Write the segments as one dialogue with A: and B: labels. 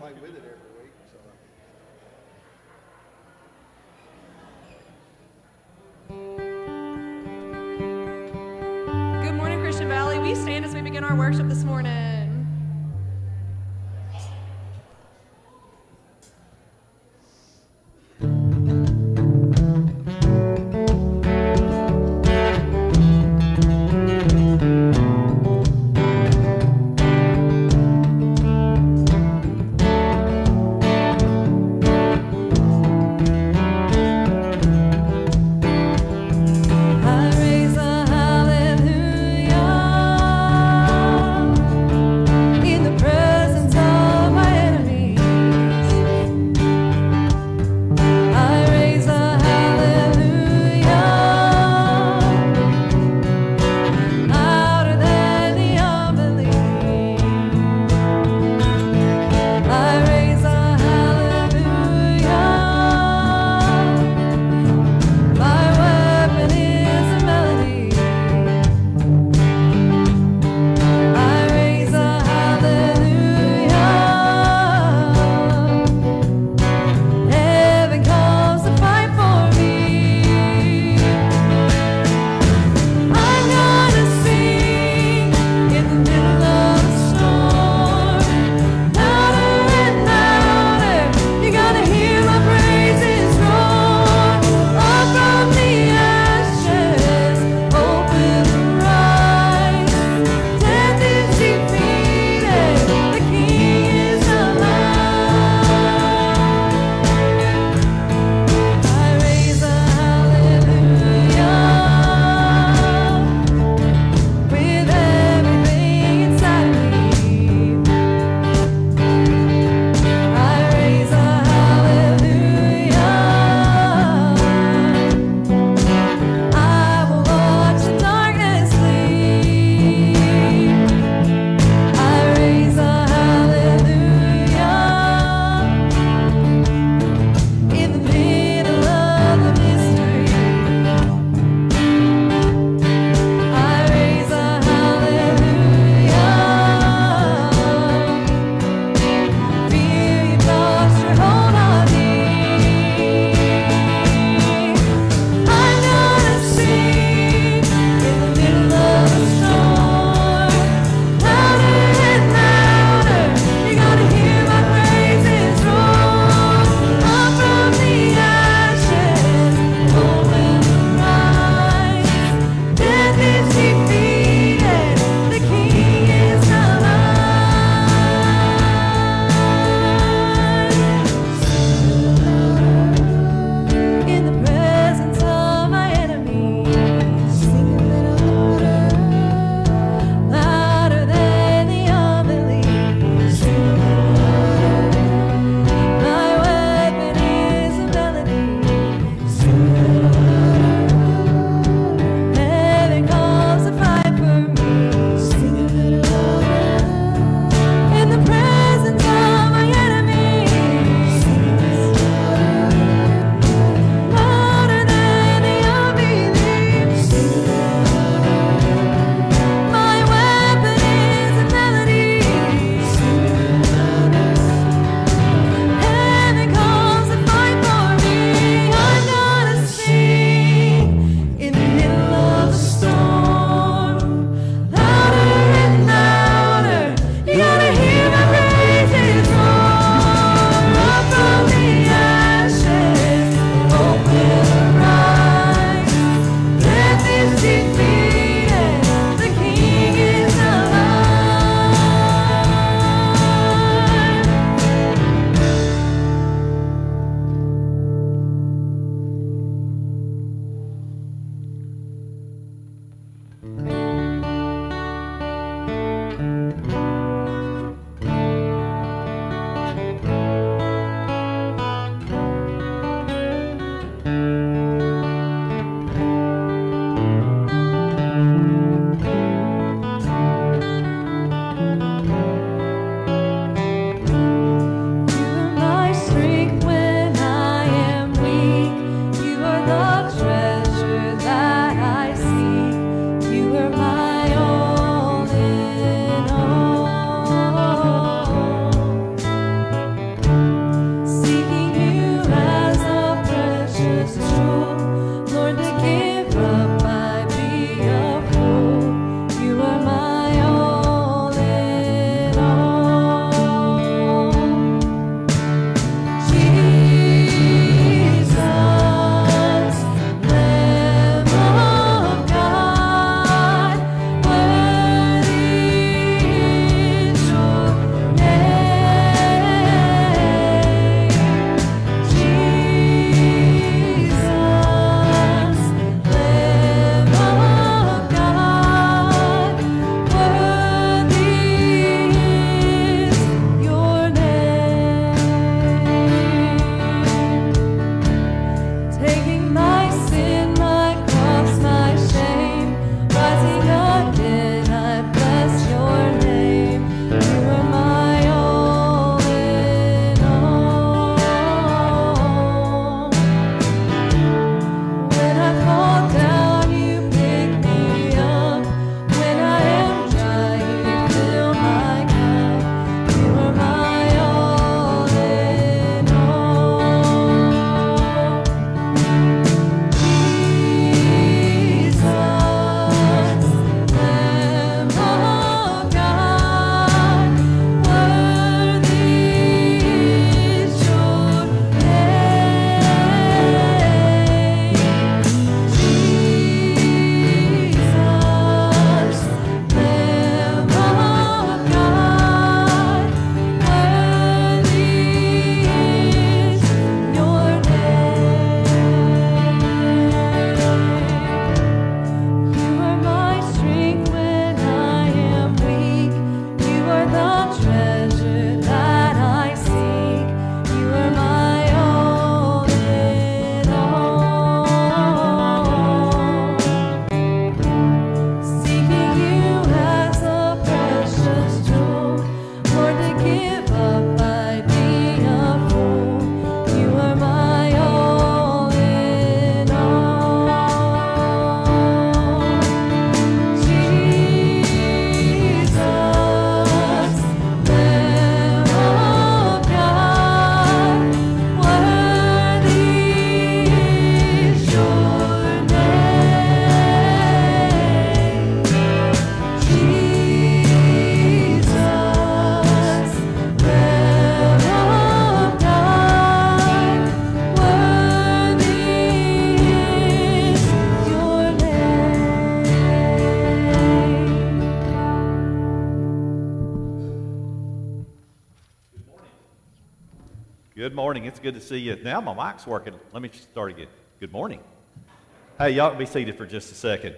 A: play with it every week, so.
B: Good morning, Christian Valley. We stand as we begin our worship this morning.
C: Good to see you. Now my mic's working. Let me start again. Good morning. Hey, y'all can be seated for just a second.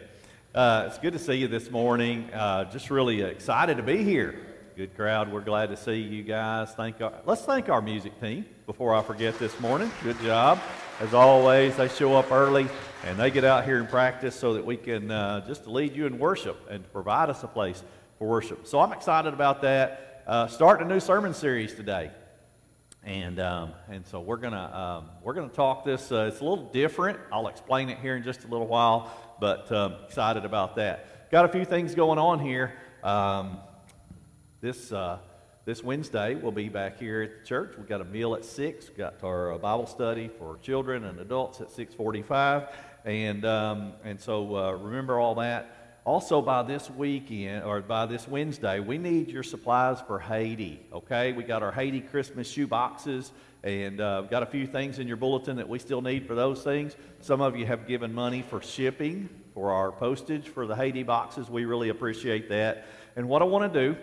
C: Uh, it's good to see you this morning. Uh, just really excited to be here. Good crowd. We're glad to see you guys. Thank our, let's thank our music team before I forget this morning. Good job. As always, they show up early and they get out here and practice so that we can uh, just lead you in worship and provide us a place for worship. So I'm excited about that. Uh, starting a new sermon series today. And, um, and so we're going to um, we're gonna talk this. Uh, it's a little different. I'll explain it here in just a little while, but um, excited about that. Got a few things going on here. Um, this, uh, this Wednesday, we'll be back here at the church. We've got a meal at 6. We've got our uh, Bible study for children and adults at 645. And, um, and so uh, remember all that. Also, by this weekend, or by this Wednesday, we need your supplies for Haiti, okay? We got our Haiti Christmas shoe boxes, and uh, got a few things in your bulletin that we still need for those things. Some of you have given money for shipping, for our postage for the Haiti boxes. We really appreciate that. And what I want to do,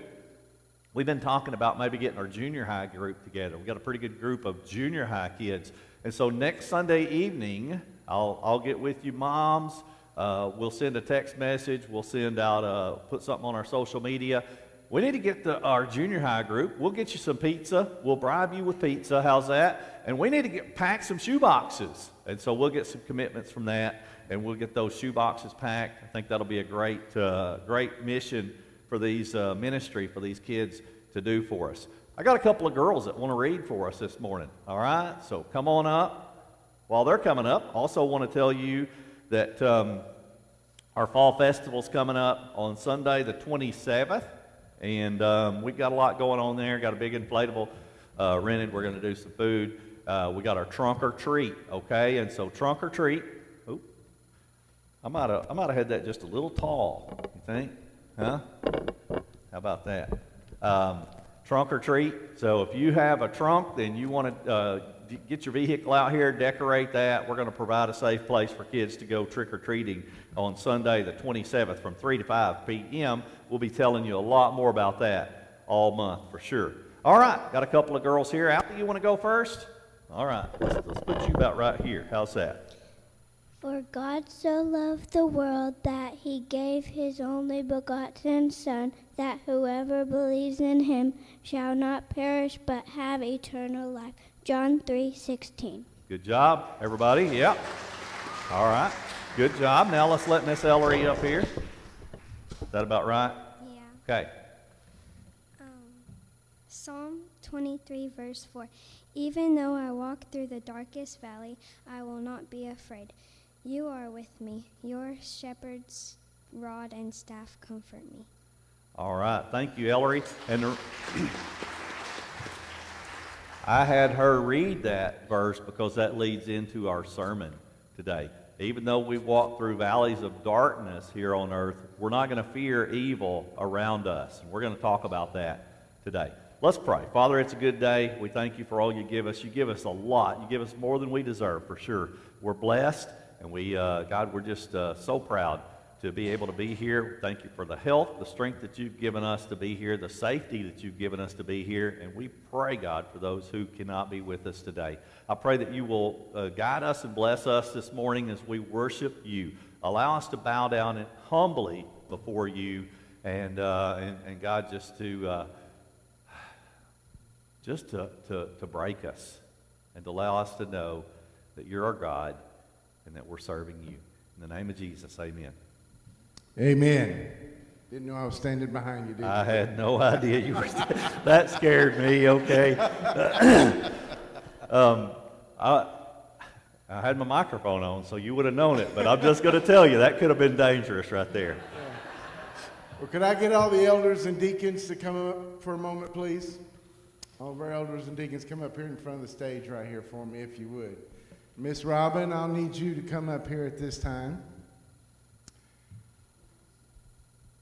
C: we've been talking about maybe getting our junior high group together. We've got a pretty good group of junior high kids. And so next Sunday evening, I'll, I'll get with you moms, uh, we'll send a text message. We'll send out, uh, put something on our social media. We need to get the, our junior high group. We'll get you some pizza. We'll bribe you with pizza. How's that? And we need to get pack some shoe boxes. And so we'll get some commitments from that, and we'll get those shoe boxes packed. I think that'll be a great, uh, great mission for these uh, ministry for these kids to do for us. I got a couple of girls that want to read for us this morning. All right, so come on up. While they're coming up, also want to tell you that um, our fall festival's coming up on Sunday, the 27th, and um, we've got a lot going on there. Got a big inflatable uh, rented. We're going to do some food. Uh, we got our trunk or treat, okay? And so trunk or treat. Oop, I might have I might have had that just a little tall. You think? Huh? How about that? Um, trunk or treat. So if you have a trunk, then you want to uh, get your vehicle out here, decorate that. We're going to provide a safe place for kids to go trick or treating on Sunday, the 27th, from 3 to 5 p.m. We'll be telling you a lot more about that all month for sure. All right, got a couple of girls here. Alfie, you want to go first? All right, let's, let's put you about right here. How's that?
D: For God so loved the world that he gave his only begotten Son, that whoever believes in him shall not perish but have eternal life. John 3:16.
C: Good job, everybody. Yep. All right. Good job. Now let's let Miss Ellery up here. Is that about right?
D: Yeah.
C: Okay.
D: Um, Psalm 23, verse 4. Even though I walk through the darkest valley, I will not be afraid. You are with me. Your shepherd's rod and staff comfort me.
C: All right. Thank you, Ellery. And I had her read that verse because that leads into our sermon today. Even though we walk through valleys of darkness here on earth, we're not going to fear evil around us. We're going to talk about that today. Let's pray. Father, it's a good day. We thank you for all you give us. You give us a lot. You give us more than we deserve, for sure. We're blessed, and we, uh, God, we're just uh, so proud to be able to be here. Thank you for the health, the strength that you've given us to be here, the safety that you've given us to be here. And we pray, God, for those who cannot be with us today. I pray that you will uh, guide us and bless us this morning as we worship you. Allow us to bow down and humbly before you, and, uh, and, and, God, just to, uh, just to, to, to break us and to allow us to know that you're our God and that we're serving you. In the name of Jesus, amen.
E: Amen. Didn't know I was standing behind you, did
C: I you? had no idea you were. that scared me. Okay. um, I, I had my microphone on, so you would have known it. But I'm just going to tell you that could have been dangerous right there.
E: Well, could I get all the elders and deacons to come up for a moment, please? All of our elders and deacons, come up here in front of the stage right here for me, if you would. Miss Robin, I'll need you to come up here at this time.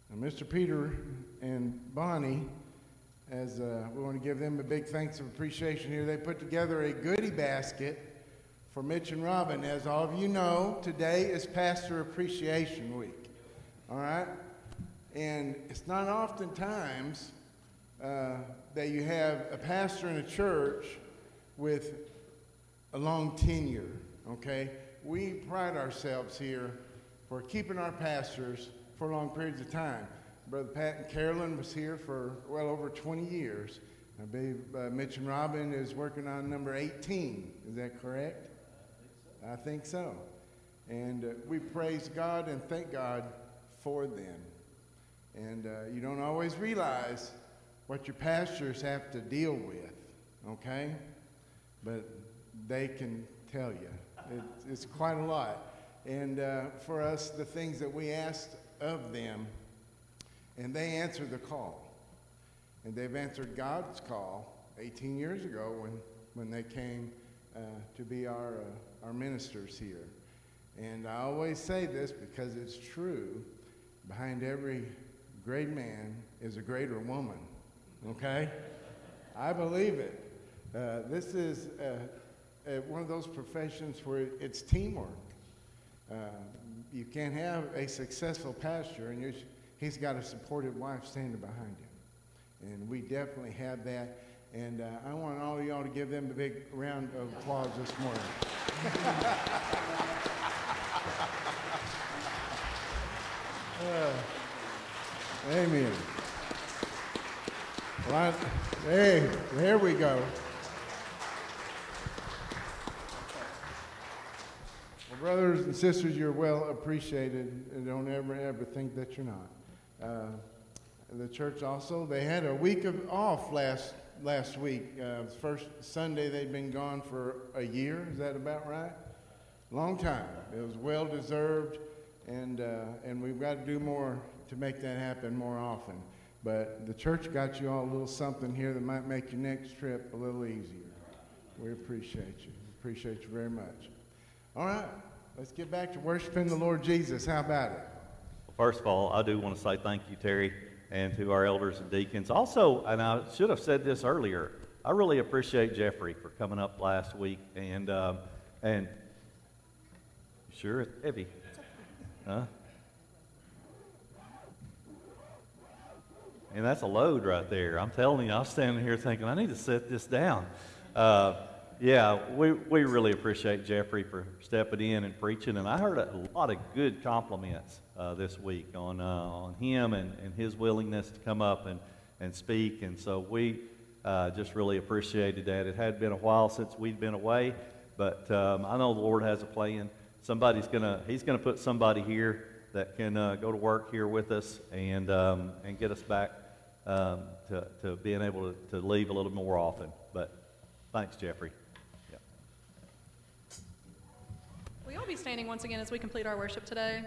E: Now, Mr. Peter and Bonnie, as uh, we want to give them a big thanks of appreciation here, they put together a goodie basket for Mitch and Robin. As all of you know, today is Pastor Appreciation Week. All right? And it's not oftentimes uh, that you have a pastor in a church with a long tenure, okay? We pride ourselves here for keeping our pastors for long periods of time. Brother Pat and Carolyn was here for well over 20 years. I believe uh, Mitch and Robin is working on number 18. Is that correct? I think so. I think so. And uh, we praise God and thank God for them. And uh, you don't always realize what your pastors have to deal with, okay? But they can tell you. It, it's quite a lot. And uh, for us, the things that we asked of them, and they answered the call. And they've answered God's call 18 years ago when, when they came uh, to be our, uh, our ministers here. And I always say this because it's true. Behind every great man is a greater woman. Okay? I believe it. Uh, this is uh, uh, one of those professions where it's teamwork. You can't have a successful pastor and he's got a supportive wife standing behind him. And we definitely have that. And uh, I want all of y'all to give them a big round of applause this morning. uh, amen. Well, I, hey, there we go. Brothers and sisters, you're well appreciated, and don't ever, ever think that you're not. Uh, the church also, they had a week of off last last week. Uh, first Sunday they'd been gone for a year. Is that about right? Long time. It was well deserved, and uh, and we've got to do more to make that happen more often. But the church got you all a little something here that might make your next trip a little easier. We appreciate you. Appreciate you very much. All right, let's get back to worshiping the Lord Jesus. How about it?
C: Well, first of all, I do want to say thank you, Terry and to our elders and deacons. Also, and I should have said this earlier, I really appreciate Jeffrey for coming up last week and um, and sure it's heavy, huh? And that's a load right there. I'm telling you, I was standing here thinking I need to set this down. Uh, yeah, we, we really appreciate Jeffrey for stepping in and preaching. And I heard a lot of good compliments uh, this week on, uh, on him and, and his willingness to come up and, and speak. And so we uh, just really appreciated that. It had been a while since we'd been away, but um, I know the Lord has a plan. Somebody's to, he's going to put somebody here that can uh, go to work here with us and, um, and get us back um, to, to being able to, to leave a little more often. But thanks, Jeffrey.
B: Be standing once again as we complete our worship today?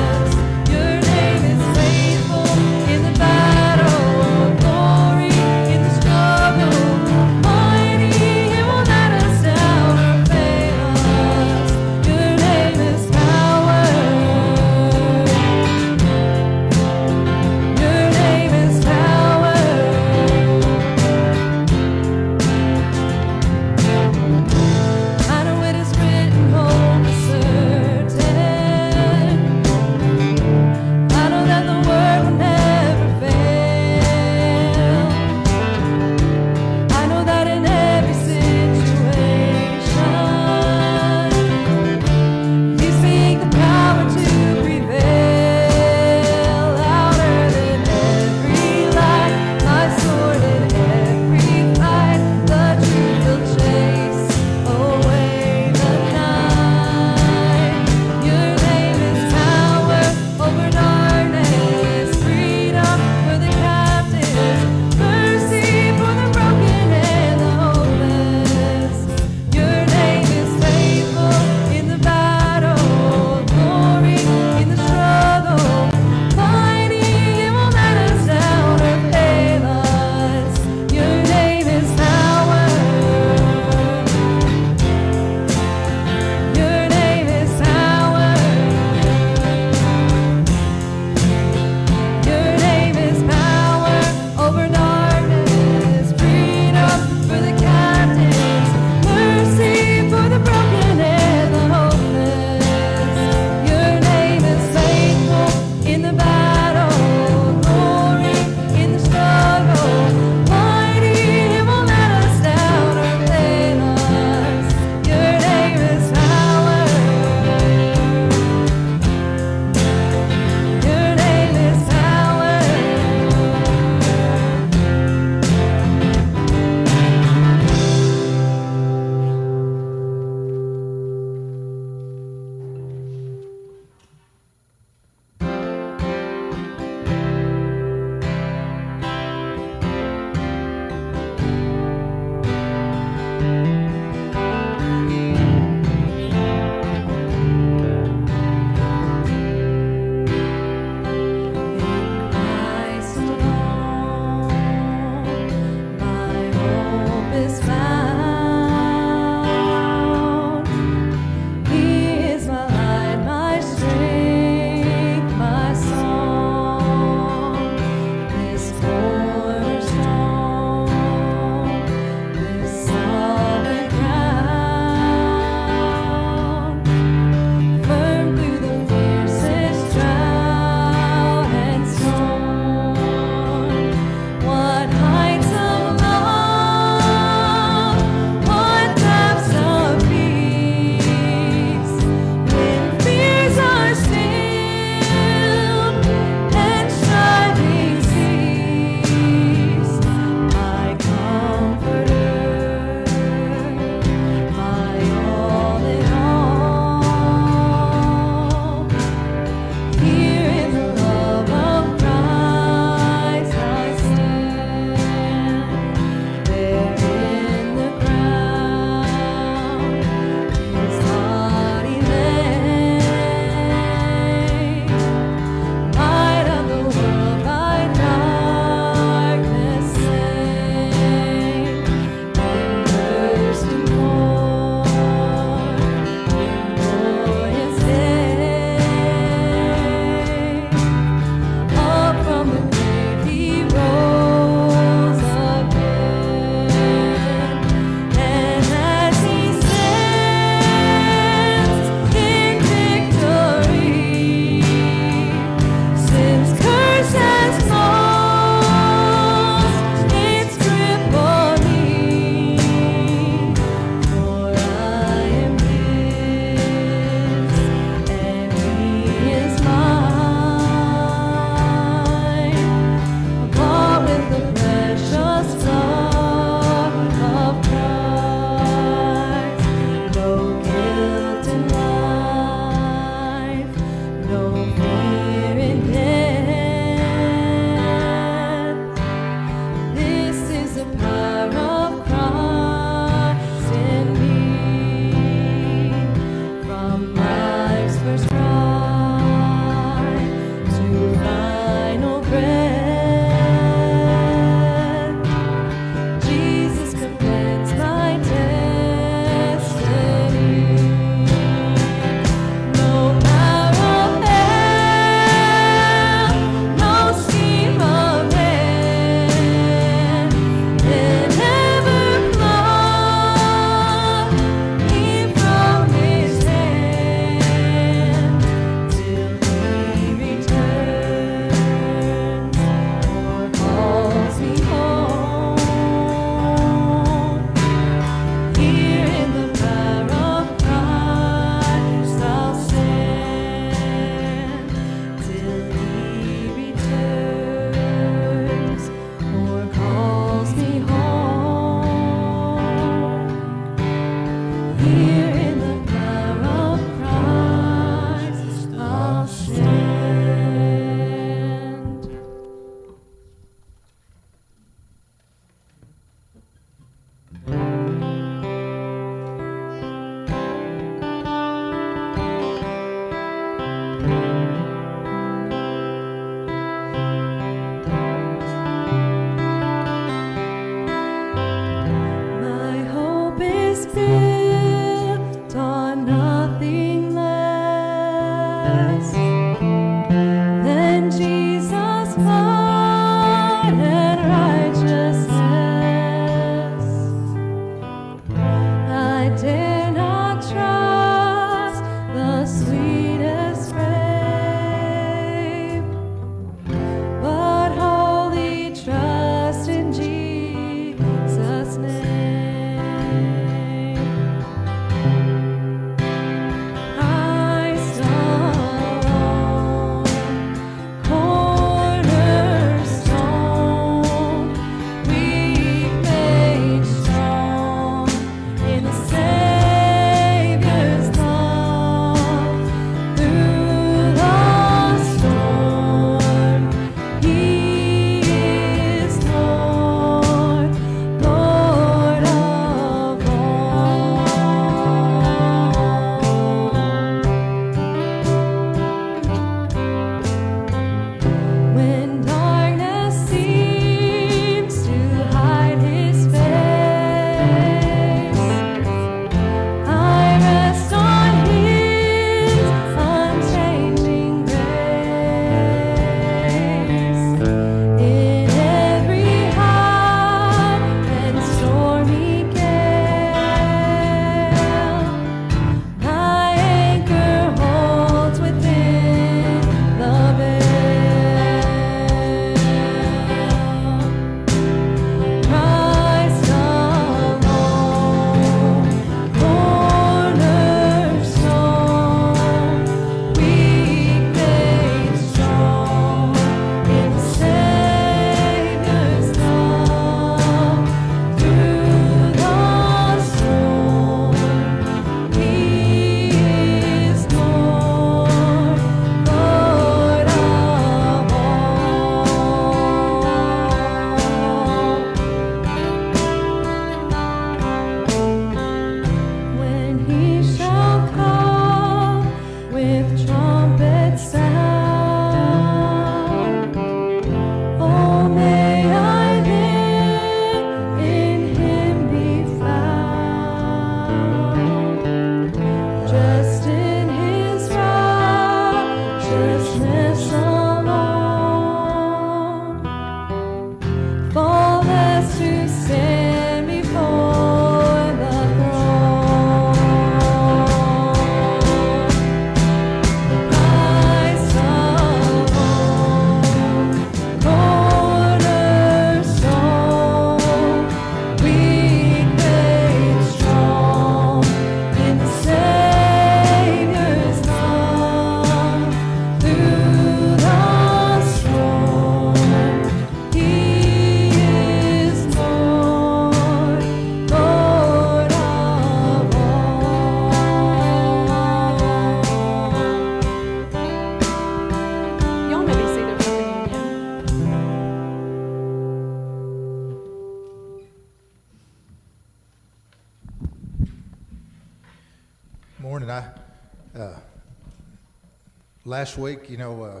A: Last week, you know, uh,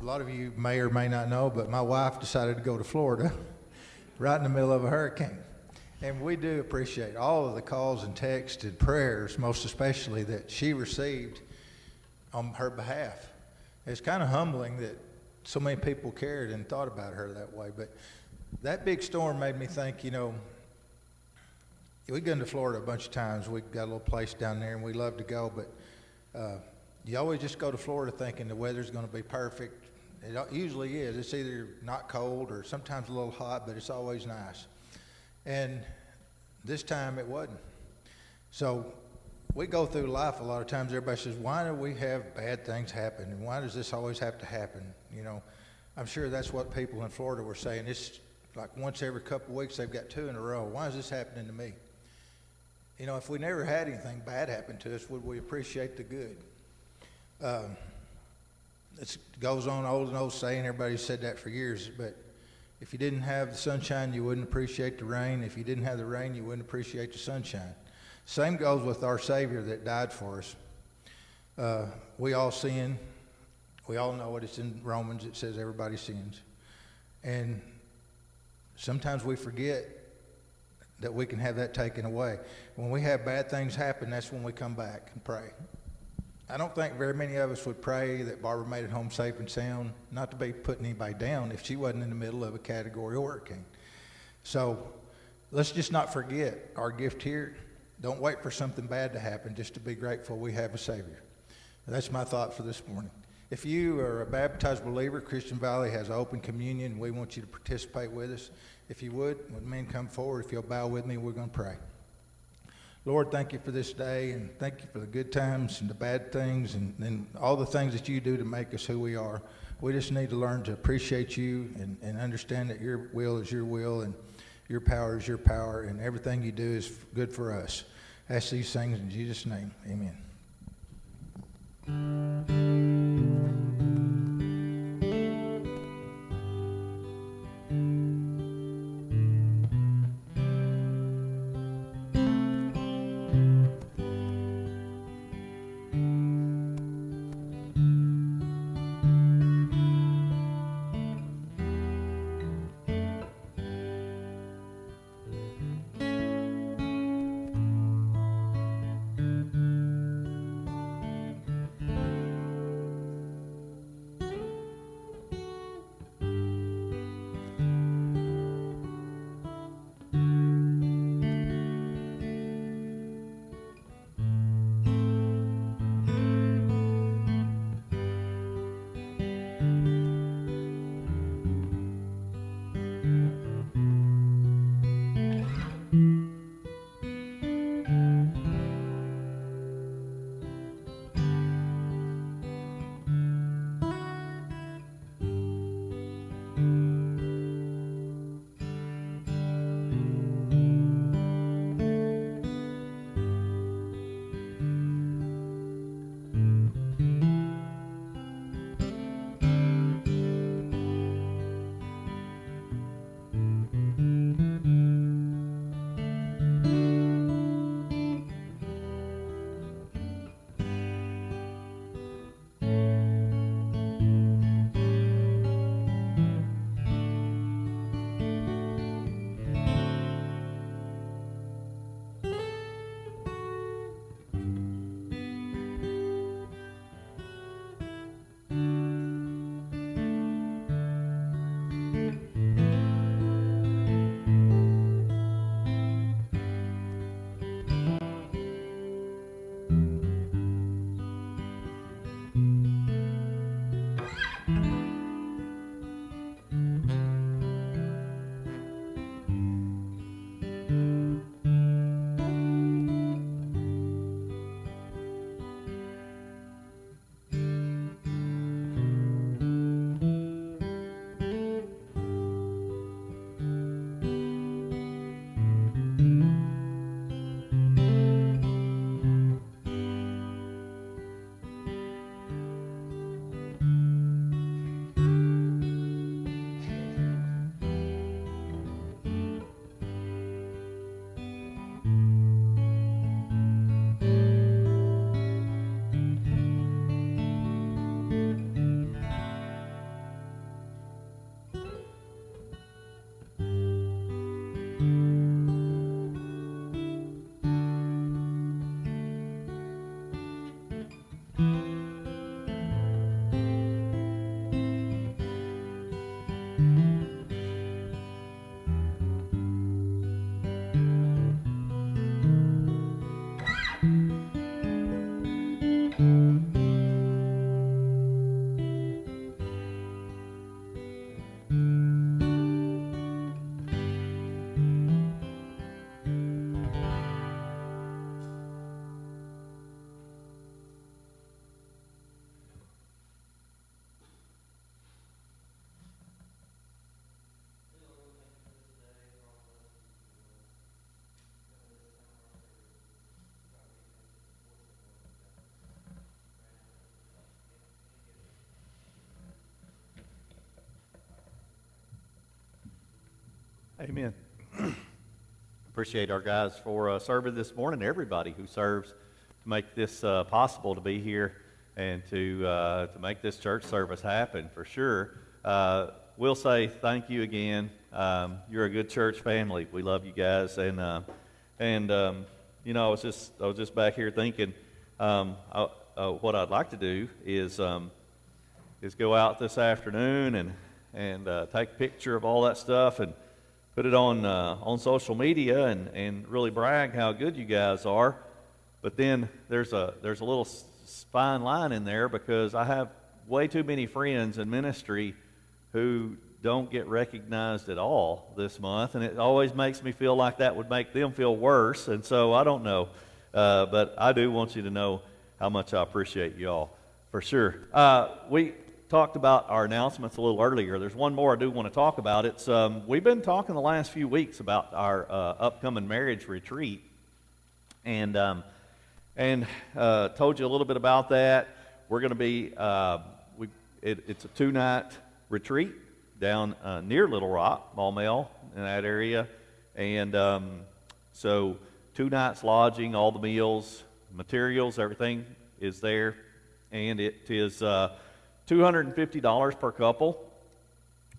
A: a lot of you may or may not know, but my wife decided to go to Florida right in the middle of a hurricane. And we do appreciate all of the calls and texts and prayers, most especially that she received on her behalf. It's kind of humbling that so many people cared and thought about her that way. But that big storm made me think, you know, we've been to Florida a bunch of times. We've got a little place down there and we love to go, but uh, you always just go to Florida thinking the weather's going to be perfect. It usually is. It's either not cold or sometimes a little hot, but it's always nice. And this time it wasn't. So we go through life a lot of times. Everybody says, "Why do we have bad things happen? And why does this always have to happen?" You know, I'm sure that's what people in Florida were saying. It's like once every couple of weeks they've got two in a row. Why is this happening to me? You know, if we never had anything bad happen to us, would we appreciate the good? Um, it goes on old and old saying. Everybody said that for years, but if you didn't have the sunshine, you wouldn't appreciate the rain. If you didn't have the rain, you wouldn't appreciate the sunshine. Same goes with our Savior that died for us. Uh, we all sin. We all know it. It's in Romans. It says everybody sins. And sometimes we forget that we can have that taken away. When we have bad things happen, that's when we come back and pray. I don't think very many of us would pray that Barbara made it home safe and sound, not to be putting anybody down if she wasn't in the middle of a category hurricane. So let's just not forget our gift here. Don't wait for something bad to happen just to be grateful we have a Savior. That's my thought for this morning. If you are a baptized believer, Christian Valley has open communion. We want you to participate with us. If you would, when men come forward, if you'll bow with me, we're going to pray. Lord, thank you for this day and thank you for the good times and the bad things and, and all the things that you do to make us who we are. We just need to learn to appreciate you and, and understand that your will is your will and your power is your power and everything you do is good for us. I ask these things in Jesus' name. Amen.
C: Amen. Appreciate our guys for uh, serving this morning. Everybody who serves to make this uh, possible to be here and to uh, to make this church service happen for sure. Uh, we'll say thank you again. Um, you're a good church family. We love you guys, and uh, and um, you know I was just I was just back here thinking um, I, uh, what I'd like to do is um, is go out this afternoon and and take a picture of all that stuff and put it on uh, on social media and, and really brag how good you guys are. But then there's a there's a little fine line in there because I have way too many friends in ministry who don't get recognized at all this month, and it always makes me feel like that would make them feel worse. And so I don't know, uh, but I do want you to know how much I appreciate you all for sure. Uh, we talked about our announcements a little earlier. There's one more I do want to talk about. It's um, we've been talking the last few weeks about our uh, upcoming marriage retreat, and um, and uh, told you a little bit about that. We're going to be uh, we it, it's a two night retreat down uh, near Little Rock, Maumelle, in that area, and um, so two nights lodging, all the meals, materials, everything is there, and it is uh, $250 per couple.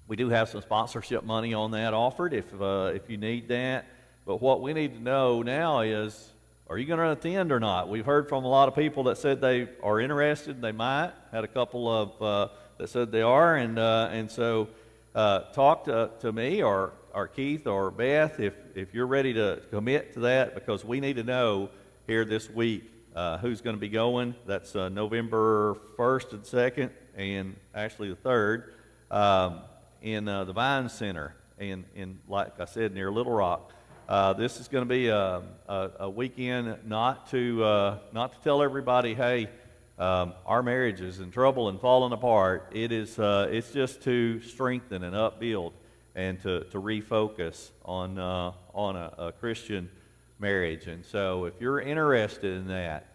C: We do have some sponsorship money on that offered if, uh, if you need that. But what we need to know now is are you going to attend or not? We've heard from a lot of people that said they are interested, they might. Had a couple of uh, that said they are, and, uh, and so uh, talk to, to me or, or Keith or Beth if, if you're ready to commit to that because we need to know here this week uh, who's going to be going. That's uh, November 1st and 2nd and actually the third, um, in uh, the Vine Center, in, in, like I said, near Little Rock. Uh, this is going to be a, a, a, weekend not to, uh, not to tell everybody, hey, um, our marriage is in trouble and falling apart. It is, uh, it's just to strengthen and upbuild and to, to refocus on, uh, on a, a Christian marriage. And so if you're interested in that,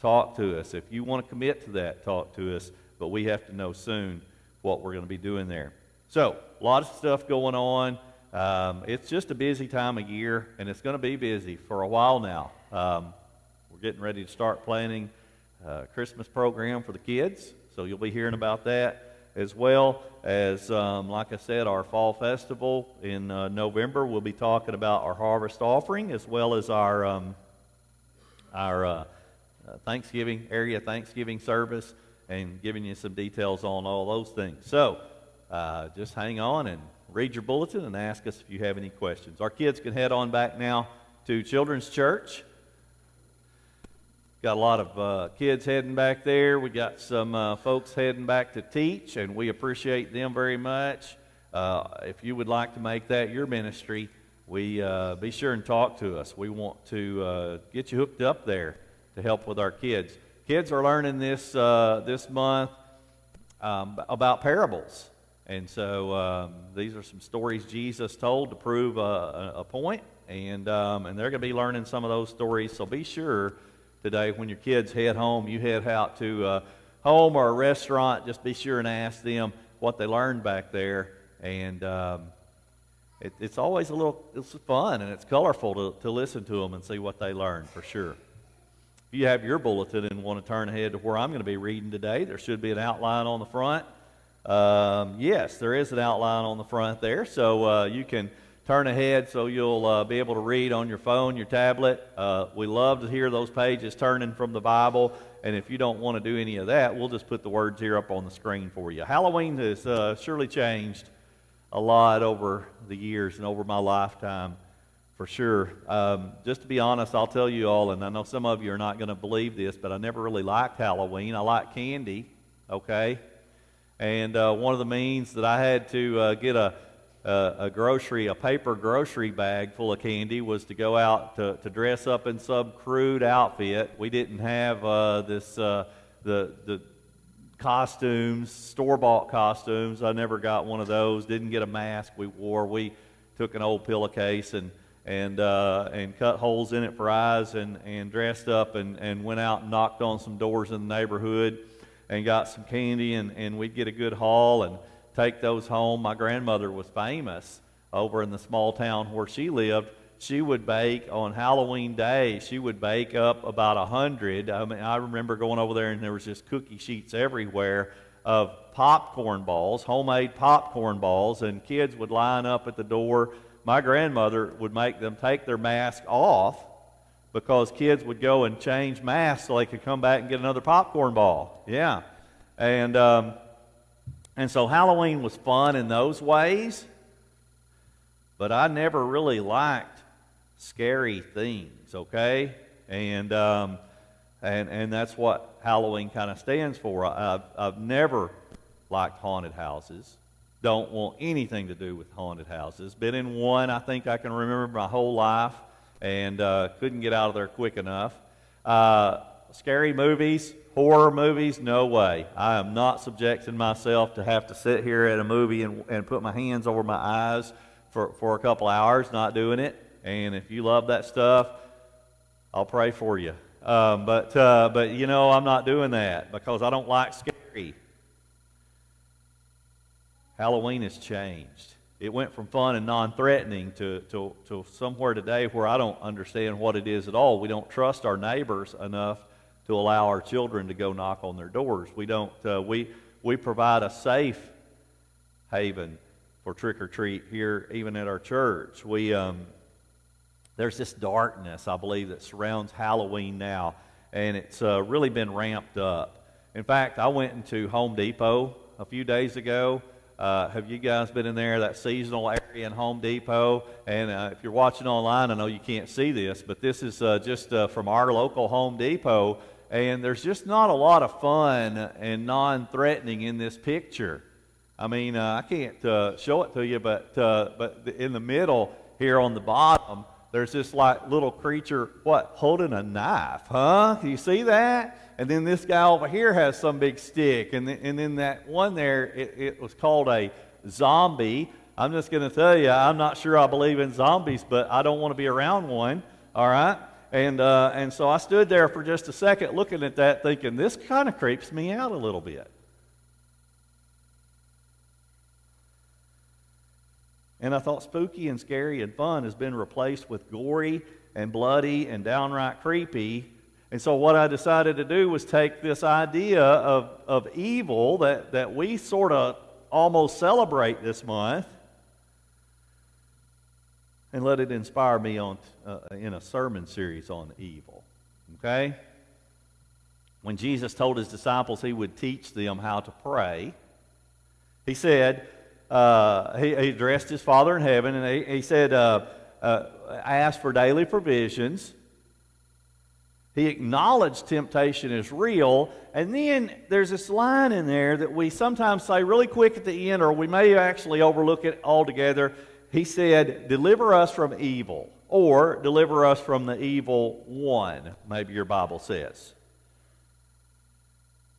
C: talk to us. If you want to commit to that, talk to us but we have to know soon what we're going to be doing there. So, a lot of stuff going on. Um, it's just a busy time of year, and it's going to be busy for a while now. Um, we're getting ready to start planning a Christmas program for the kids, so you'll be hearing about that as well as, um, like I said, our fall festival in uh, November. We'll be talking about our harvest offering as well as our um, our uh, uh, Thanksgiving area Thanksgiving service and giving you some details on all those things. So uh, just hang on and read your bulletin and ask us if you have any questions. Our kids can head on back now to Children's Church. Got a lot of uh, kids heading back there. We got some uh, folks heading back to teach, and we appreciate them very much. Uh, if you would like to make that your ministry, we uh, be sure and talk to us. We want to uh, get you hooked up there to help with our kids kids are learning this uh, this month um, about parables, and so um, these are some stories Jesus told to prove a, a point, and um, and they're going to be learning some of those stories. So be sure today when your kids head home, you head out to uh, home or a restaurant. Just be sure and ask them what they learned back there, and um, it, it's always a little it's fun and it's colorful to, to listen to them and see what they learn for sure. If you have your bulletin and want to turn ahead to where I'm going to be reading today, there should be an outline on the front. Um, yes, there is an outline on the front there, so uh, you can turn ahead so you'll uh, be able to read on your phone, your tablet. Uh, we love to hear those pages turning from the Bible, and if you don't want to do any of that, we'll just put the words here up on the screen for you. Halloween has uh, surely changed a lot over the years and over my lifetime for sure. Um, just to be honest, I'll tell you all, and I know some of you are not going to believe this, but I never really liked Halloween. I like candy, okay? And uh, one of the means that I had to uh, get a, a, a, grocery, a paper grocery bag full of candy was to go out to, to dress up in some crude outfit. We didn't have uh, this, uh, the, the costumes, store bought costumes. I never got one of those. Didn't get a mask we wore. We took an old pillowcase and and uh, and cut holes in it for eyes and, and dressed up and, and went out and knocked on some doors in the neighborhood and got some candy and, and we'd get a good haul and take those home. My grandmother was famous over in the small town where she lived, she would bake on Halloween day. She would bake up about a hundred. I mean, I remember going over there and there was just cookie sheets everywhere of popcorn balls, homemade popcorn balls, and kids would line up at the door. My grandmother would make them take their mask off because kids would go and change masks so they could come back and get another popcorn ball. Yeah, and um, and so Halloween was fun in those ways, but I never really liked scary things. Okay, and um, and and that's what Halloween kind of stands for. I've, I've never liked haunted houses. Don't want anything to do with haunted houses. Been in one, I think I can remember my whole life, and uh, couldn't get out of there quick enough. Uh, scary movies, horror movies, no way. I am not subjecting myself to have to sit here at a movie and, and put my hands over my eyes for, for a couple hours, not doing it. And if you love that stuff, I'll pray for you. Um, but, uh, but, you know, I'm not doing that because I don't like scary. Halloween has changed. It went from fun and non threatening to, to, to somewhere today where I don't understand what it is at all. We don't trust our neighbors enough to allow our children to go knock on their doors. We don't, uh, we, we provide a safe haven for trick or treat here, even at our church. We, um, there's this darkness, I believe, that surrounds Halloween now, and it's uh, really been ramped up. In fact, I went into Home Depot a few days ago uh, have you guys been in there, that seasonal area in Home Depot? And uh, if you're watching online, I know you can't see this, but this is uh, just uh, from our local Home Depot. And there's just not a lot of fun and non threatening in this picture. I mean, uh, I can't uh, show it to you, but, but in the middle here on the bottom, there's this like little creature, what, holding a knife, huh? You see that? And then this guy over here has some big stick, and then, and then that one there, it, it was called a zombie. I'm just going to tell you, I'm not sure I believe in zombies, but I don't want to be around one. All right, and uh, and so I stood there for just a second, looking at that, thinking this kind of creeps me out a little bit. And I thought spooky and scary and fun has been replaced with gory and bloody and downright creepy and so, what I decided to do was take this idea of, of evil that, that we sort of almost celebrate this month and let it inspire me on, uh, in a sermon series on evil. Okay? When Jesus told his disciples he would teach them how to pray, he said, uh, he, he, addressed his Father in heaven, and he, he said, uh, uh, ask for daily provisions he acknowledged temptation is real. And then there's this line in there that we sometimes say really quick at the end, or we may actually overlook it altogether. He said, Deliver us from evil, or deliver us from the evil one, maybe your Bible says.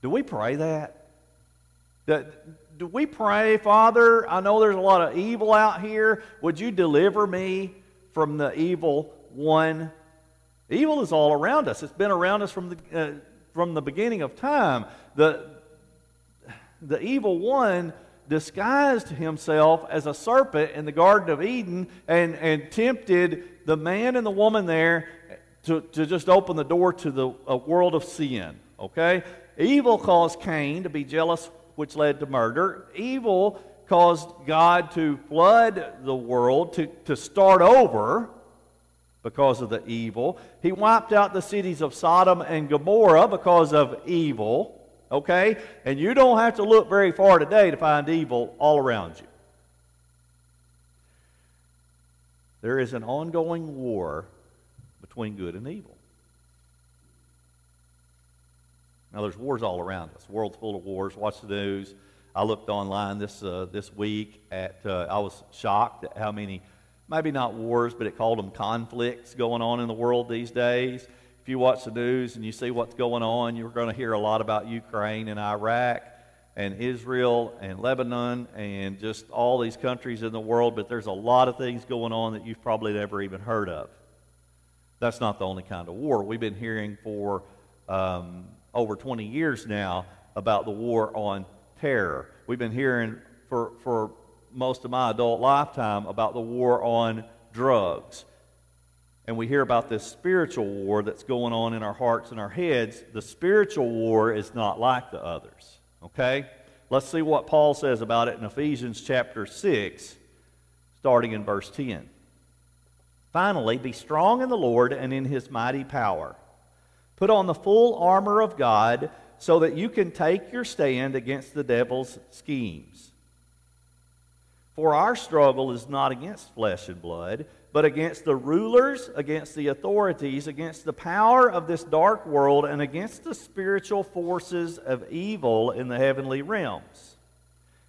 C: Do we pray that? Do we pray, Father, I know there's a lot of evil out here. Would you deliver me from the evil one? Evil is all around us. It's been around us from the, uh, from the beginning of time. The, the evil one disguised himself as a serpent in the Garden of Eden and, and tempted the man and the woman there to, to just open the door to the a world of sin. Okay? Evil caused Cain to be jealous, which led to murder. Evil caused God to flood the world, to, to start over because of the evil. He wiped out the cities of Sodom and Gomorrah because of evil. Okay? And you don't have to look very far today to find evil all around you. There is an ongoing war between good and evil. Now, there's wars all around us. The world's full of wars. Watch the news. I looked online this, uh, this week at, uh, I was shocked at how many maybe not wars, but it called them conflicts going on in the world these days. If you watch the news and you see what's going on, you're going to hear a lot about Ukraine and Iraq and Israel and Lebanon and just all these countries in the world, but there's a lot of things going on that you've probably never even heard of. That's not the only kind of war. We've been hearing for um, over 20 years now about the war on terror. We've been hearing for, for most of my adult lifetime about the war on drugs. And we hear about this spiritual war that's going on in our hearts and our heads. The spiritual war is not like the others. Okay? Let's see what Paul says about it in Ephesians chapter 6, starting in verse 10. Finally, be strong in the Lord and in his mighty power. Put on the full armor of God so that you can take your stand against the devil's schemes. For our struggle is not against flesh and blood, but against the rulers, against the authorities, against the power of this dark world, and against the spiritual forces of evil in the heavenly realms.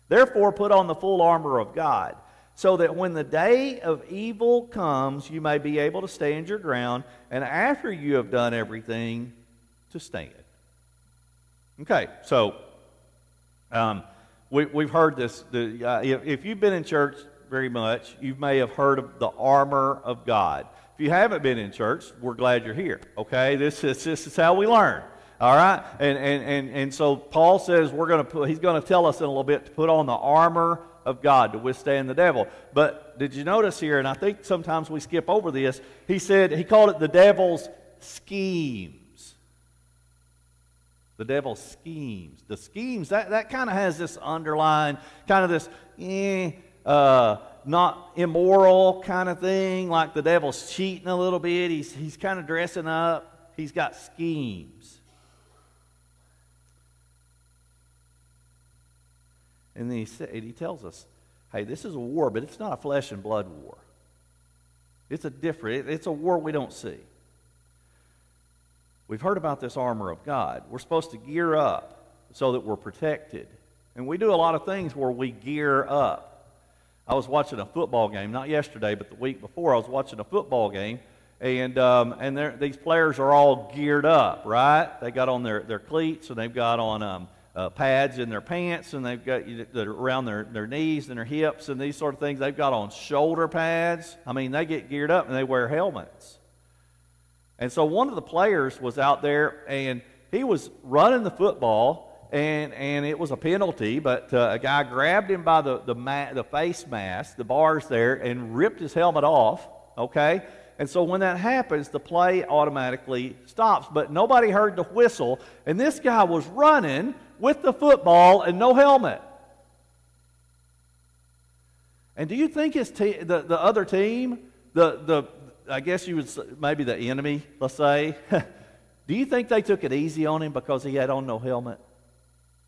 C: Therefore, put on the full armor of God, so that when the day of evil comes, you may be able to stand your ground, and after you have done everything, to stand. Okay, so um, we, we've heard this. The, uh, if, if you've been in church very much, you may have heard of the armor of God. If you haven't been in church, we're glad you're here. Okay, this is this is how we learn. All right, and and and and so Paul says we're going to put. He's going to tell us in a little bit to put on the armor of God to withstand the devil. But did you notice here? And I think sometimes we skip over this. He said he called it the devil's scheme the devil's schemes. The schemes, that, that kind of has this underlying, kind of this, eh, uh, not immoral kind of thing, like the devil's cheating a little bit. He's, he's kind of dressing up. He's got schemes. And then he, he tells us, hey, this is a war, but it's not a flesh and blood war. It's a different, it's a war we don't see. We've heard about this armor of God. We're supposed to gear up so that we're protected. And we do a lot of things where we gear up. I was watching a football game, not yesterday, but the week before, I was watching a football game, and, um, and these players are all geared up, right? They got on their, their cleats, and they've got on um, uh, pads in their pants, and they've got around their, their knees and their hips and these sort of things. They've got on shoulder pads. I mean, they get geared up, and they wear helmets. And so one of the players was out there and he was running the football and, and it was a penalty, but uh, a guy grabbed him by the, the, ma- the face mask, the bars there, and ripped his helmet off, okay? And so when that happens, the play automatically stops. But nobody heard the whistle, and this guy was running with the football and no helmet. And do you think his te- the, the other team, the, the, I guess you would say, maybe the enemy, let's say. Do you think they took it easy on him because he had on no helmet?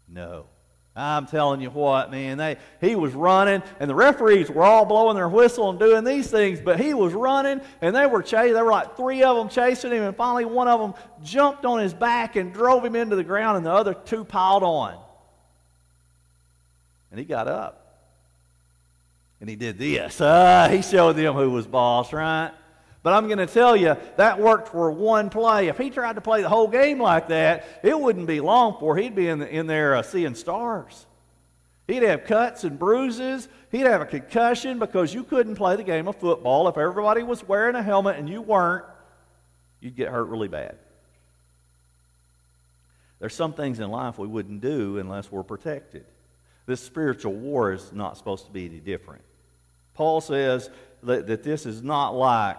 C: No. I'm telling you what, man, they, he was running, and the referees were all blowing their whistle and doing these things, but he was running, and they were chasing. There were like three of them chasing him, and finally one of them jumped on his back and drove him into the ground, and the other two piled on. And he got up. And he did this. Uh, he showed them who was boss, right? But I'm going to tell you, that worked for one play. If he tried to play the whole game like that, it wouldn't be long before he'd be in, the, in there uh, seeing stars. He'd have cuts and bruises. He'd have a concussion because you couldn't play the game of football. If everybody was wearing a helmet and you weren't, you'd get hurt really bad. There's some things in life we wouldn't do unless we're protected. This spiritual war is not supposed to be any different. Paul says that, that this is not like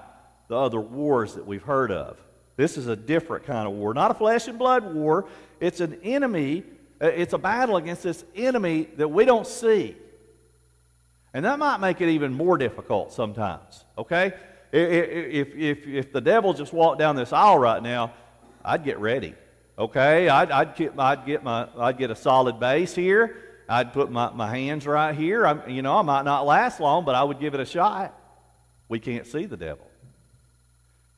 C: the other wars that we've heard of. This is a different kind of war, not a flesh and blood war. It's an enemy, uh, it's a battle against this enemy that we don't see. And that might make it even more difficult sometimes, okay? If, if, if the devil just walked down this aisle right now, I'd get ready, okay? I'd, I'd, get, I'd, get, my, I'd get a solid base here. I'd put my, my hands right here. I'm, you know, I might not last long, but I would give it a shot. We can't see the devil.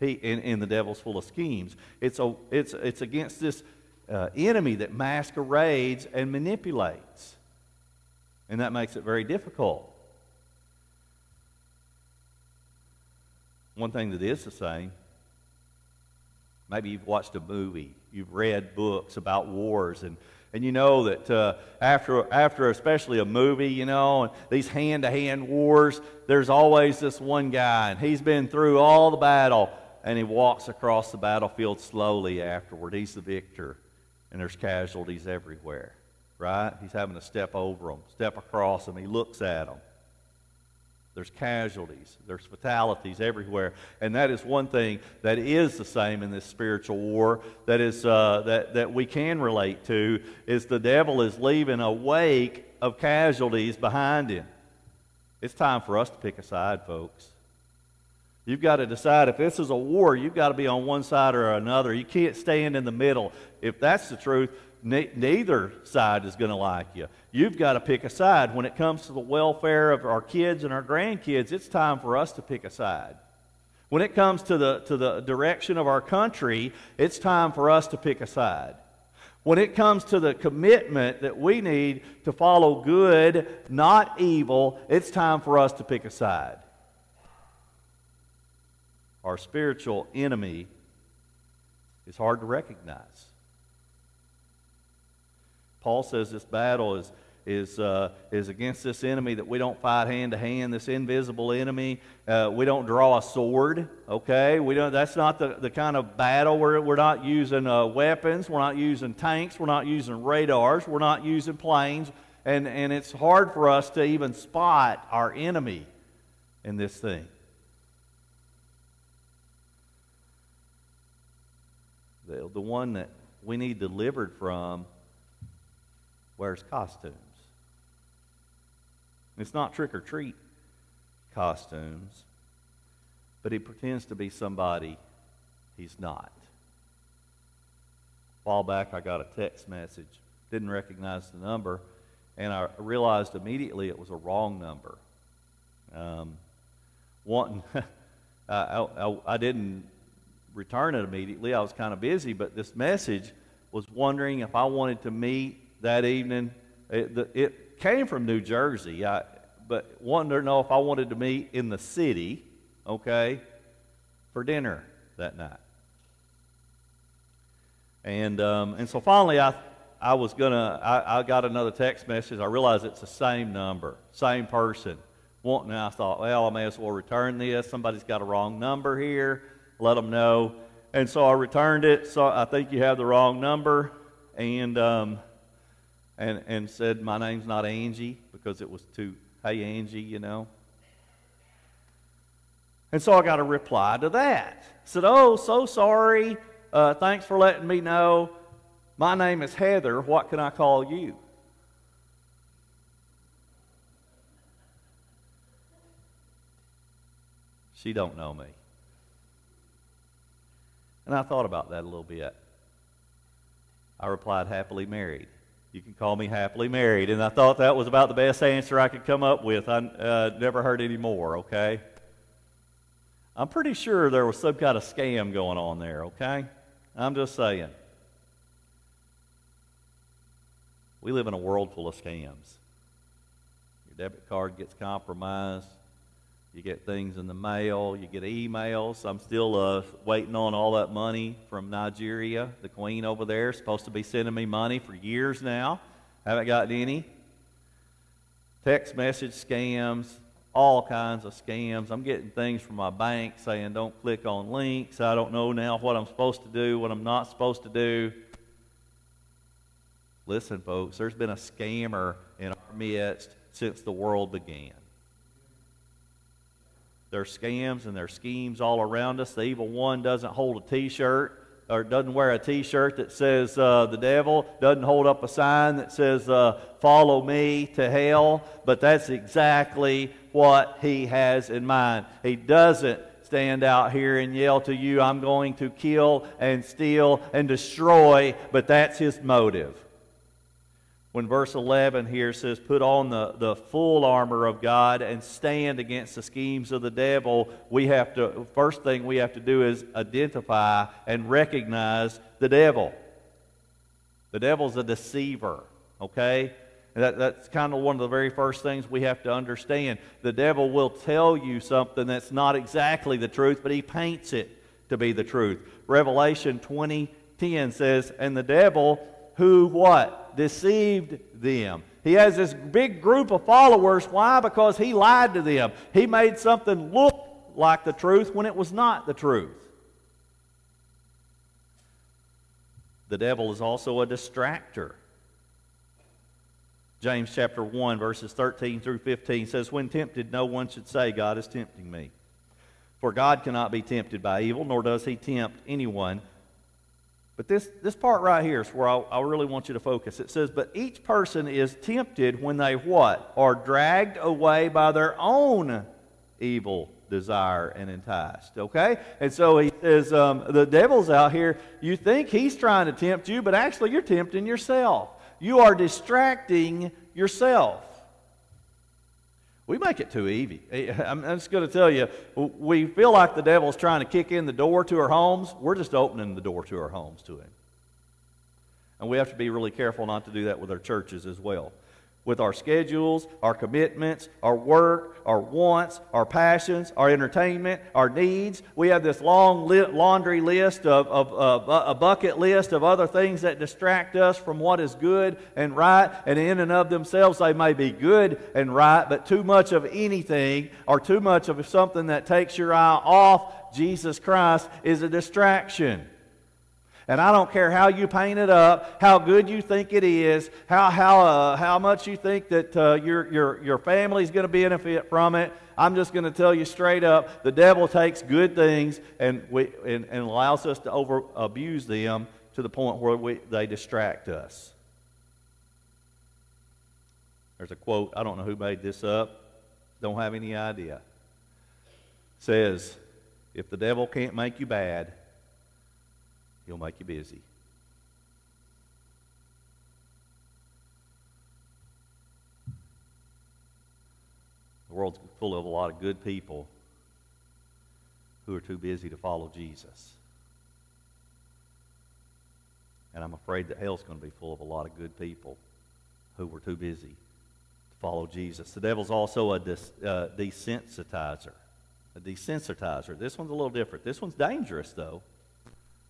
C: He, and, and the devil's full of schemes. It's, a, it's, it's against this uh, enemy that masquerades and manipulates. And that makes it very difficult. One thing that is the same maybe you've watched a movie, you've read books about wars, and, and you know that uh, after, after especially a movie, you know, and these hand to hand wars, there's always this one guy, and he's been through all the battle and he walks across the battlefield slowly afterward. He's the victor, and there's casualties everywhere, right? He's having to step over them, step across them. He looks at them. There's casualties, there's fatalities everywhere. And that is one thing that is the same in this spiritual war that, is, uh, that, that we can relate to is the devil is leaving a wake of casualties behind him. It's time for us to pick a side, folks. You've got to decide if this is a war, you've got to be on one side or another. You can't stand in the middle. If that's the truth, ne- neither side is going to like you. You've got to pick a side. When it comes to the welfare of our kids and our grandkids, it's time for us to pick a side. When it comes to the, to the direction of our country, it's time for us to pick a side. When it comes to the commitment that we need to follow good, not evil, it's time for us to pick a side our spiritual enemy is hard to recognize. Paul says this battle is, is, uh, is against this enemy that we don't fight hand to hand, this invisible enemy. Uh, we don't draw a sword, okay? We don't, that's not the, the kind of battle where we're not using uh, weapons, we're not using tanks, we're not using radars, we're not using planes. And, and it's hard for us to even spot our enemy in this thing. The, the one that we need delivered from wears costumes. It's not trick or treat costumes, but he pretends to be somebody he's not. A while back, I got a text message, didn't recognize the number, and I realized immediately it was a wrong number. Um, wanting, I, I, I didn't return it immediately. I was kind of busy, but this message was wondering if I wanted to meet that evening. It, the, it came from New Jersey, I, but wanted to know if I wanted to meet in the city, okay, for dinner that night. And, um, and so finally, I, I was going to, I got another text message. I realized it's the same number, same person. Wanting, I thought, well, I may as well return this. Somebody's got a wrong number here let them know. And so I returned it. So I think you have the wrong number, and um, and and said my name's not Angie because it was too hey Angie, you know. And so I got a reply to that. Said, "Oh, so sorry. Uh, thanks for letting me know. My name is Heather. What can I call you?" She don't know me. And I thought about that a little bit. I replied, happily married. You can call me happily married. And I thought that was about the best answer I could come up with. I uh, never heard any more, okay? I'm pretty sure there was some kind of scam going on there, okay? I'm just saying. We live in a world full of scams. Your debit card gets compromised. You get things in the mail. You get emails. I'm still uh, waiting on all that money from Nigeria. The queen over there is supposed to be sending me money for years now. Haven't gotten any. Text message scams, all kinds of scams. I'm getting things from my bank saying don't click on links. I don't know now what I'm supposed to do, what I'm not supposed to do. Listen, folks, there's been a scammer in our midst since the world began. There's scams and there's schemes all around us. The evil one doesn't hold a T-shirt or doesn't wear a T-shirt that says uh, the devil. Doesn't hold up a sign that says uh, "Follow me to hell." But that's exactly what he has in mind. He doesn't stand out here and yell to you, "I'm going to kill and steal and destroy," but that's his motive when verse 11 here says, Put on the, the full armor of God and stand against the schemes of the devil, we have to, first thing we have to do is identify and recognize the devil. The devil's a deceiver, okay? That, that's kind of one of the very first things we have to understand. The devil will tell you something that's not exactly the truth, but he paints it to be the truth. Revelation 20:10 says, And the devil who what? Deceived them. He has this big group of followers. Why? Because he lied to them. He made something look like the truth when it was not the truth. The devil is also a distractor. James chapter 1, verses 13 through 15 says, When tempted, no one should say, God is tempting me. For God cannot be tempted by evil, nor does he tempt anyone. But this, this part right here is where I, I really want you to focus. It says, But each person is tempted when they what? Are dragged away by their own evil desire and enticed. Okay? And so he says, um, The devil's out here. You think he's trying to tempt you, but actually you're tempting yourself. You are distracting yourself. We make it too easy. I'm just going to tell you, we feel like the devil's trying to kick in the door to our homes. We're just opening the door to our homes to him. And we have to be really careful not to do that with our churches as well with our schedules, our commitments, our work, our wants, our passions, our entertainment, our needs. We have this long laundry list of, of, of, uh, a bucket list of other things that distract us from what is good and right. And in and of themselves, they may be good and right, but too much of anything or too much of something that takes your eye off Jesus Christ is a distraction. And I don't care how you paint it up, how good you think it is, how, how, uh, how much you think that uh, your, your, your family's going to benefit from it. I'm just going to tell you straight up the devil takes good things and, we, and, and allows us to over abuse them to the point where we, they distract us. There's a quote, I don't know who made this up, don't have any idea. It says, If the devil can't make you bad, He'll make you busy. The world's full of a lot of good people who are too busy to follow Jesus. And I'm afraid that hell's going to be full of a lot of good people who were too busy to follow Jesus. The devil's also a uh, desensitizer. A desensitizer. This one's a little different. This one's dangerous, though.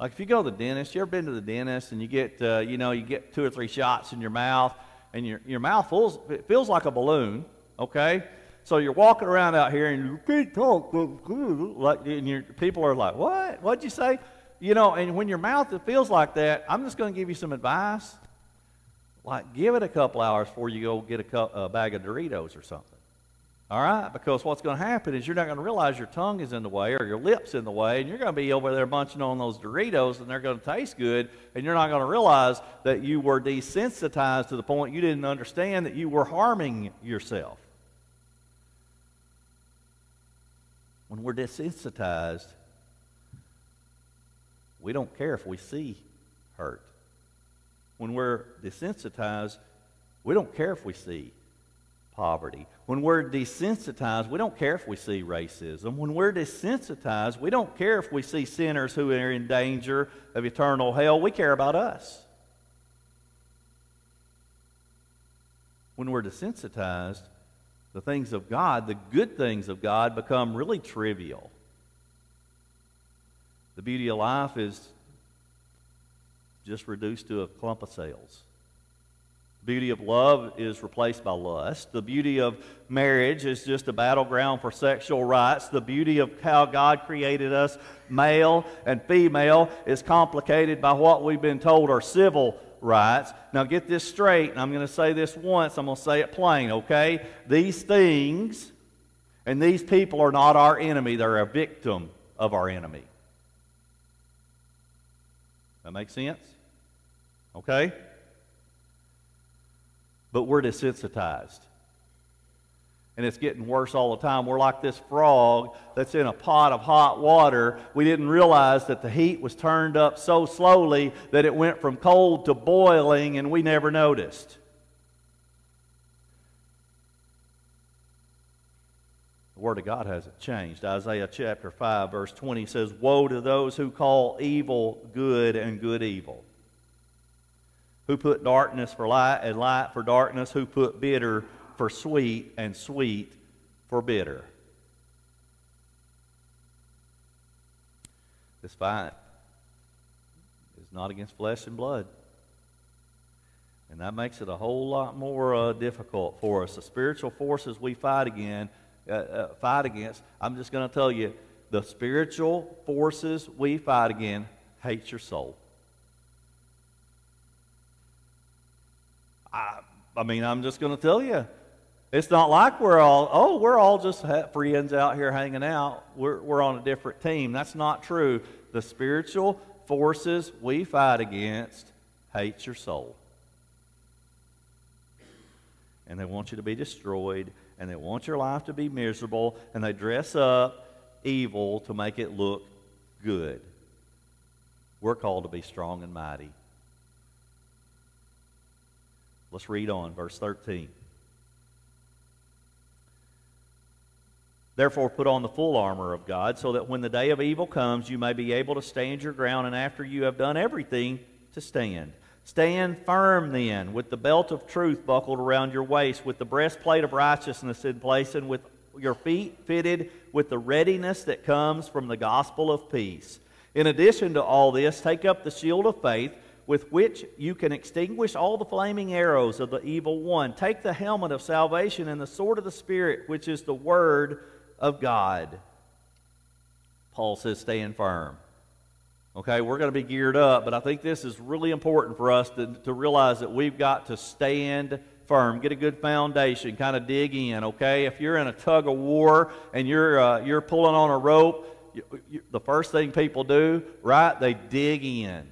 C: Like if you go to the dentist, you ever been to the dentist and you get, uh, you know, you get two or three shots in your mouth and your, your mouth feels, it feels like a balloon, okay? So you're walking around out here and you can't talk, like, and your, people are like, what? What'd you say? You know, and when your mouth it feels like that, I'm just going to give you some advice. Like, give it a couple hours before you go get a, cup, a bag of Doritos or something. All right? Because what's going to happen is you're not going to realize your tongue is in the way or your lips in the way, and you're going to be over there munching on those Doritos, and they're going to taste good, and you're not going to realize that you were desensitized to the point you didn't understand that you were harming yourself. When we're desensitized, we don't care if we see hurt. When we're desensitized, we don't care if we see poverty. When we're desensitized, we don't care if we see racism. When we're desensitized, we don't care if we see sinners who are in danger of eternal hell. We care about us. When we're desensitized, the things of God, the good things of God, become really trivial. The beauty of life is just reduced to a clump of cells beauty of love is replaced by lust. The beauty of marriage is just a battleground for sexual rights. The beauty of how God created us, male and female, is complicated by what we've been told are civil rights. Now, get this straight, and I'm going to say this once, I'm going to say it plain, okay? These things and these people are not our enemy, they're a victim of our enemy. That makes sense? Okay? But we're desensitized. And it's getting worse all the time. We're like this frog that's in a pot of hot water. We didn't realize that the heat was turned up so slowly that it went from cold to boiling, and we never noticed. The Word of God hasn't changed. Isaiah chapter 5, verse 20 says, Woe to those who call evil good and good evil who put darkness for light and light for darkness, who put bitter for sweet and sweet for bitter. This fight is not against flesh and blood. And that makes it a whole lot more uh, difficult for us. The spiritual forces we fight against, uh, uh, fight against. I'm just going to tell you, the spiritual forces we fight against hate your soul. I, mean, I'm just going to tell you. It's not like we're all, oh, we're all just friends out here hanging out. We're, we're on a different team. That's not true. The spiritual forces we fight against hate your soul. And they want you to be destroyed, and they want your life to be miserable, and they dress up evil to make it look good. We're called to be strong and mighty. Let's read on, verse 13. Therefore, put on the full armor of God, so that when the day of evil comes, you may be able to stand your ground, and after you have done everything, to stand. Stand firm then, with the belt of truth buckled around your waist, with the breastplate of righteousness in place, and with your feet fitted with the readiness that comes from the gospel of peace. In addition to all this, take up the shield of faith with which you can extinguish all the flaming arrows of the evil one. Take the helmet of salvation and the sword of the Spirit, which is the word of God. Paul says, stand firm. Okay, we're going to be geared up, but I think this is really important for us to, to realize that we've got to stand firm. Get a good foundation, kind of dig in, okay? If you're in a tug of war and you're, uh, you're pulling on a rope, you, you, the first thing people do, right, they dig in.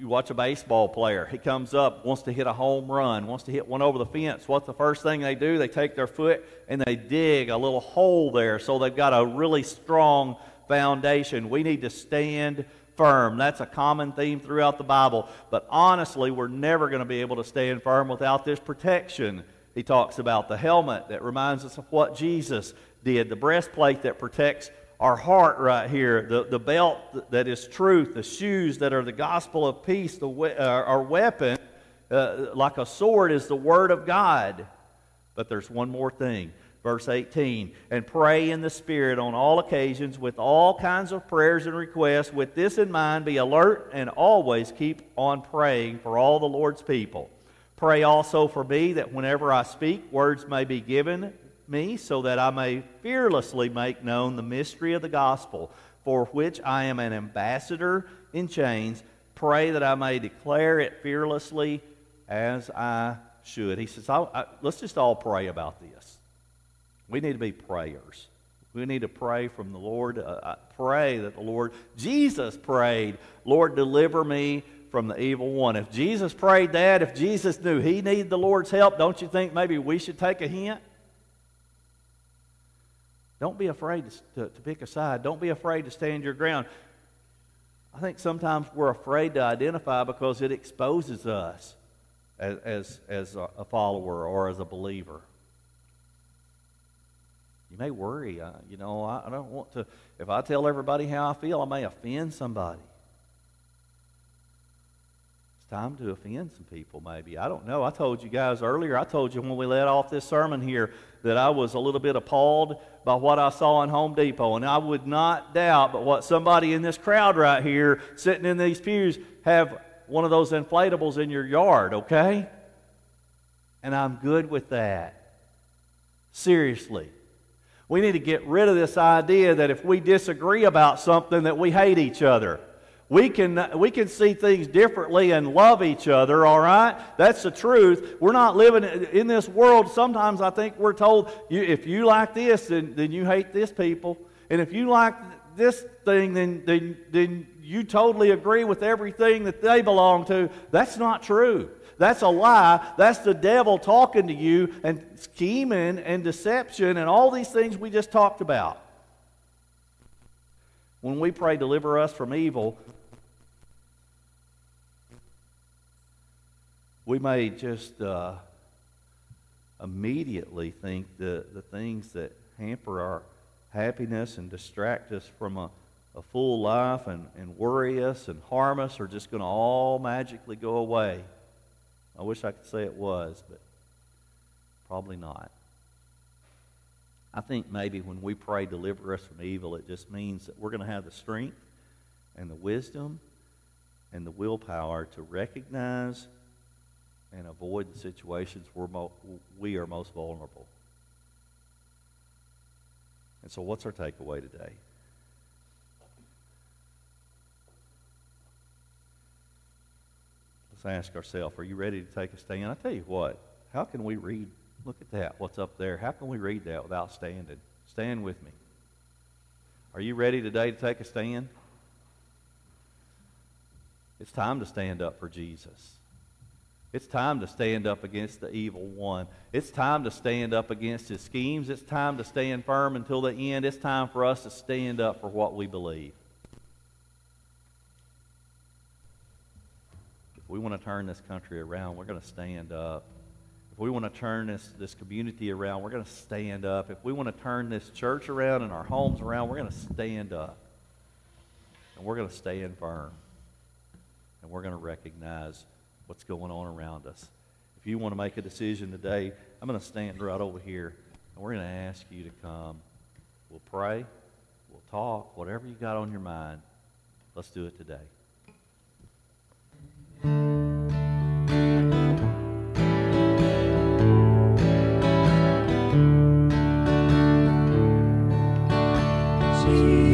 C: You watch a baseball player. He comes up, wants to hit a home run, wants to hit one over the fence. What's the first thing they do? They take their foot and they dig a little hole there so they've got a really strong foundation. We need to stand firm. That's a common theme throughout the Bible. But honestly, we're never going to be able to stand firm without this protection. He talks about the helmet that reminds us of what Jesus did, the breastplate that protects our heart right here, the, the belt that is truth, the shoes that are the gospel of peace, the, uh, our weapon, uh, like a sword, is the word of God. But there's one more thing Verse 18, and pray in the Spirit on all occasions with all kinds of prayers and requests. With this in mind, be alert and always keep on praying for all the Lord's people. Pray also for me that whenever I speak, words may be given me, so that I may fearlessly make known the mystery of the gospel, for which I am an ambassador in chains. Pray that I may declare it fearlessly as I should. He says, I, I, let's just all pray about this. We need to be prayers. We need to pray from the Lord. Uh, pray that the Lord, Jesus prayed, Lord, deliver me from the evil one. If Jesus prayed that, if Jesus knew he needed the Lord's help, don't you think maybe we should take a hint? Don't be afraid to, to, to pick a side. Don't be afraid to stand your ground. I think sometimes we're afraid to identify because it exposes us as, as, as a follower or as a believer. You may worry. Uh, you know, I, I don't want to, if I tell everybody how I feel, I may offend somebody. It's time to offend some people, maybe. I don't know. I told you guys earlier, I told you when we let off this sermon here that I was a little bit appalled by what I saw in Home Depot. And I would not doubt but what somebody in this crowd right here, sitting in these pews, have one of those inflatables in your yard, okay? And I'm good with that. Seriously. We need to get rid of this idea that if we disagree about something that we hate each other. We can, we can see things differently and love each other, all right? That's the truth. We're not living in this world. Sometimes I think we're told you, if you like this, then, then you hate this people. And if you like this thing, then, then, then you totally agree with everything that they belong to. That's not true. That's a lie. That's the devil talking to you and scheming and deception and all these things we just talked about. When we pray, deliver us from evil, we may just uh, immediately think that the things that hamper our happiness and distract us from a, a full life and, and worry us and harm us are just going to all magically go away. I wish I could say it was, but probably not. I think maybe when we pray, deliver us from evil, it just means that we're going to have the strength and the wisdom and the willpower to recognize and avoid the situations where mo- we are most vulnerable. And so, what's our takeaway today? Let's ask ourselves, are you ready to take a stand? I tell you what, how can we read? Look at that, what's up there. How can we read that without standing? Stand with me. Are you ready today to take a stand? It's time to stand up for Jesus. It's time to stand up against the evil one. It's time to stand up against his schemes. It's time to stand firm until the end. It's time for us to stand up for what we believe. If we want to turn this country around, we're going to stand up. If we want to turn this, this community around, we're going to stand up. If we want to turn this church around and our homes around, we're going to stand up. And we're going to stand firm. And we're going to recognize what's going on around us. If you want to make a decision today, I'm going to stand right over here and we're going to ask you to come. We'll pray, we'll talk, whatever you got on your mind, let's do it today. Jesus.